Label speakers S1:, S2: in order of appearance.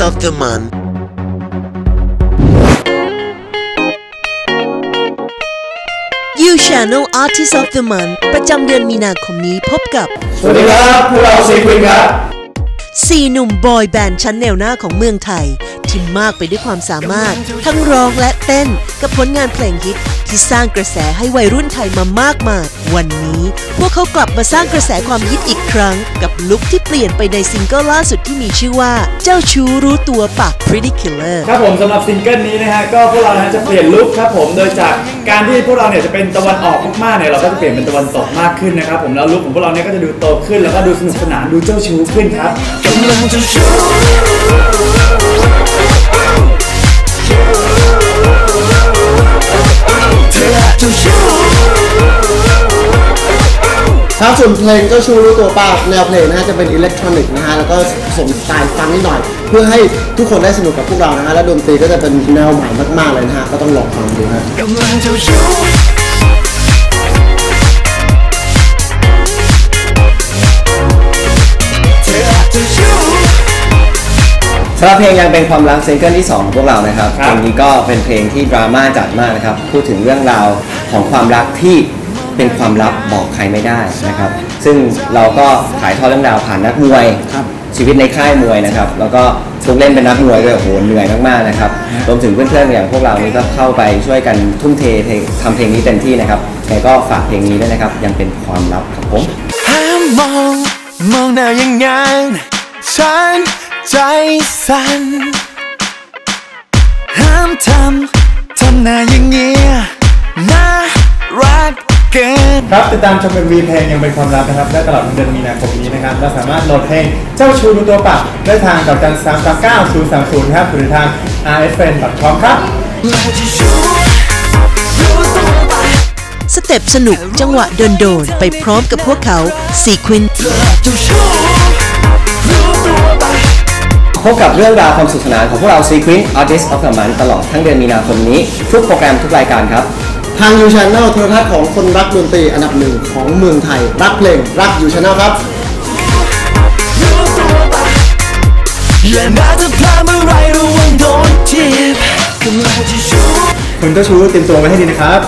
S1: Artist of the Month You Channel Artist of the Month ประจำเดือนมีนาคมนี้พบกับ
S2: สวัสดีครับพวกเราซีควินครับ
S1: สี่หนุ่มบอยแบนด์ชั้นแนวหน้าของเมืองไทย ที่มากไปด้วยความสามารถ ทั้งร้องและเต้นกับผลงานเพลงฮิต ที่สร้างกระแสให้วัยรุ่นไทยมามากมาย วันนี้พวกเขากลับมาสร้างกระแสความฮิตอีกครั้ง กับลุคที่เปลี่ยนไปในซิงเกิลล่าสุดที่มีชื่อว่า เจ้าชู้รู้ตัวปาก Pretty Killer
S2: ครับผมสำหรับซิงเกิลนี้นะฮะก็พวกเรานะจะเปลี่ยนลุคครับผมโดยจากการที่พวกเราเนี่ยจะเป็นตะวันออกมากๆเนี่ยเราก็จะเปลี่ยนเป็นตะวันตกมากขึ้นนะครับผมแล้วลุคของพวกเราเนี่ยก็จะดูโตขึ้นแล้วก็ดูสนุกสนานดูเจ้าชู้ขึ้นครับ
S3: ครับส่วนเพลงเจ้าชู้รู้ตัวป้าแนวเพลงนะฮะจะเป็นอิเล็กทรอนิกส์นะฮะแล้วก็ผสมสไตล์ฟังนิดหน่อย เพื่อให้ทุกคนได้สนุกกับพวกเรานะฮะและดนตรีก็จะเป็นแนวใหม่มากๆเลยนะฮะก็ต้องลองฟังดูฮะ
S4: สำหรับเพลงยังเป็นความรักซิงเกิลที่ 2 ของพวกเรานะครับ
S2: ครั
S4: เพ
S2: บ
S4: ลงนี้ก็เป็นเพลงที่ดราม่าจัดมากนะครับ พูดถึงเรื่องราวของความรักที่เป็นความลับบอกใครไม่ได้นะครับ ซึ่งเราก็ถ่ายทอดเรื่องราวผ่านนักมวยชีวิตในค่ายมวยนะครับ แล้วก็ทุกเล่นเป็นนักมวยด้วยโอ้โหเหนื่อยมากๆนะครับ รวมถึงเพื่อนๆอย่างพวกเรานี่ก็เข้าไปช่วยกันทุ่มเทเพลงทำเพลงนี้เต็มที่นะครับแต่ก็ฝากเพลงนี้ด้วยนะครับ ยังเป็นความลับครับผม
S5: ห้ามมอง มองหน้าอย่างงั้นฉัน ใจสั่นห้ามทำทำหน้าอย่างเงี้ยน่ารักเกิน
S2: ครับติดตามชมเป็นวีเพลงยังเป็นความลับนะครับได้ตลอดทั้งเดือนมีนาคมนี้นะครับและสามารถโหลดเพลงเจ้าชู้รู้ตัวปักได้ทางดอกจันสามสามเก้าศูนย์สามศูนย์ครับหรือทาง rsfn.com ครับ
S1: สเต็ปสนุกจังหวะโดนๆไปพร้อมกับพวกเขาสี่ควิน
S4: พบกับเรื่องราวความสนุกสนานของพวกเรา C-Quint Artist of the Month ตลอดทั้งเดือนมีนาคมนี้ ทุกโปรแกรมทุกรายการครับ
S3: ทางยูช n แนลโทรทัศน์ของคนรักดนตรีอันดับหนึ่งของเมืองไทย รักเพลง รักยูช n แนลครับ
S5: อย่าน่าจะพลาดเมื่อไรระวังโดนจีบกำลังจะชู
S2: คุณเจ้าชู้เตรียมตัวไว้ให้ดีนะครับ